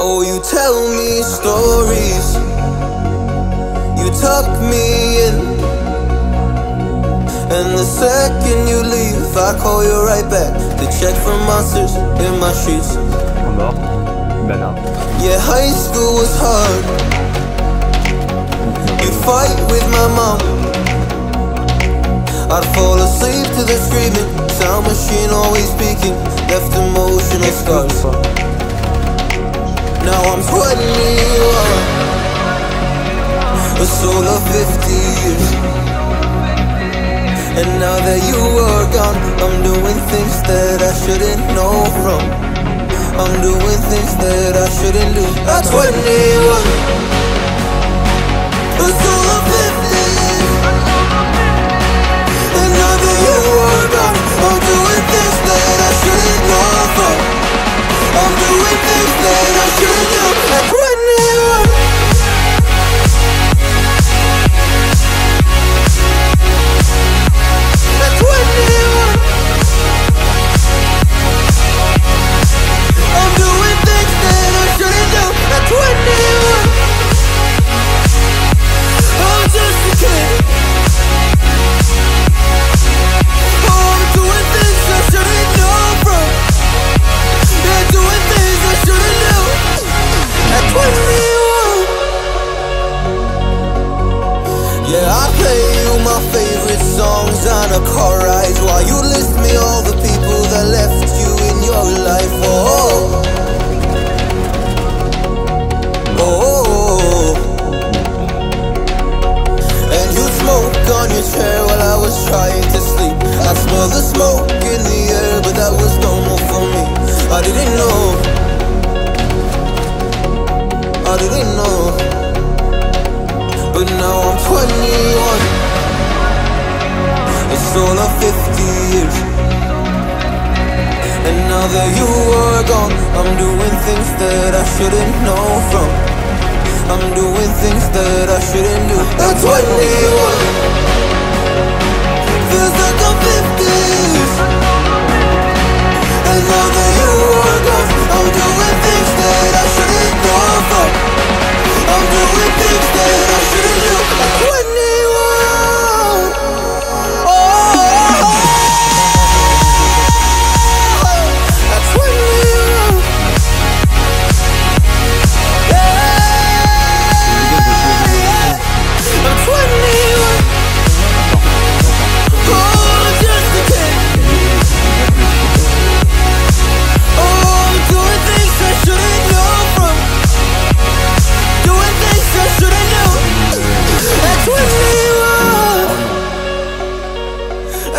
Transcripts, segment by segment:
Oh, you tell me stories. You tuck me in. And the second you leave, I call you right back to check for monsters in my streets. Yeah, high school was hard. You fight with my mom. I'd fall asleep to the screaming. Sound machine always speaking. Left emotional scars. Now I'm 21. A soul of 50. And now that you are gone, I'm doing things that I shouldn't know from. I'm doing things that I shouldn't do. At 21. A soul Yeah, I play you my favorite songs on a car ride while you list me all the people that That you are gone, I'm doing things that I shouldn't know from. I'm doing things that I shouldn't do. At 21. Feels like I'm 50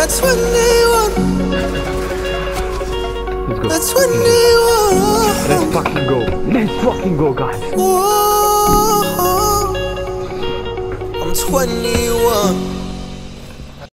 21. At 21. Let's go. At 21. Let's fucking go. Let's fucking go, guys. Whoa, I'm 21.